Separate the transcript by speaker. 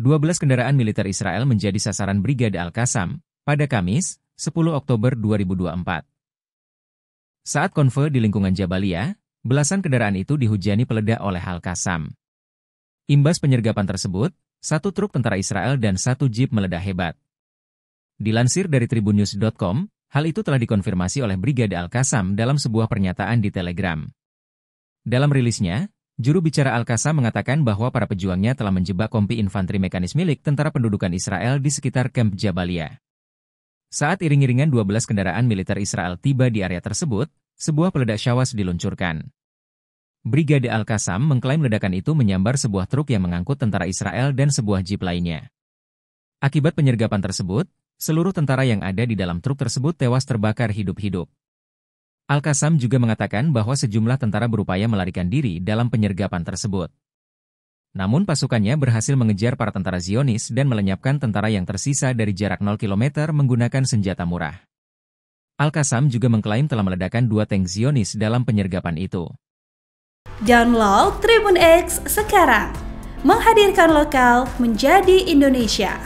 Speaker 1: 12 kendaraan militer Israel menjadi sasaran Brigade Al-Qassam pada Kamis, 10 Oktober 2024. Saat konvoy di lingkungan Jabalia, belasan kendaraan itu dihujani peledak oleh Al-Qassam. Imbas penyergapan tersebut, satu truk tentara Israel dan satu jeep meledak hebat. Dilansir dari tribunnews.com, hal itu telah dikonfirmasi oleh Brigade Al-Qassam dalam sebuah pernyataan di Telegram. Dalam rilisnya, Juru bicara Al-Qassam mengatakan bahwa para pejuangnya telah menjebak kompi infanteri mekanis milik tentara pendudukan Israel di sekitar Camp Jabalia. Saat iring-iringan 12 kendaraan militer Israel tiba di area tersebut, sebuah peledak syawas diluncurkan. Brigade Al-Qassam mengklaim ledakan itu menyambar sebuah truk yang mengangkut tentara Israel dan sebuah jeep lainnya. Akibat penyergapan tersebut, seluruh tentara yang ada di dalam truk tersebut tewas terbakar hidup-hidup. Al-Qassam juga mengatakan bahwa sejumlah tentara berupaya melarikan diri dalam penyergapan tersebut. Namun pasukannya berhasil mengejar para tentara Zionis dan melenyapkan tentara yang tersisa dari jarak 0 km menggunakan senjata murah. Al-Qassam juga mengklaim telah meledakkan dua tank Zionis dalam penyergapan itu.
Speaker 2: Download Tribun X sekarang, menghadirkan lokal menjadi Indonesia.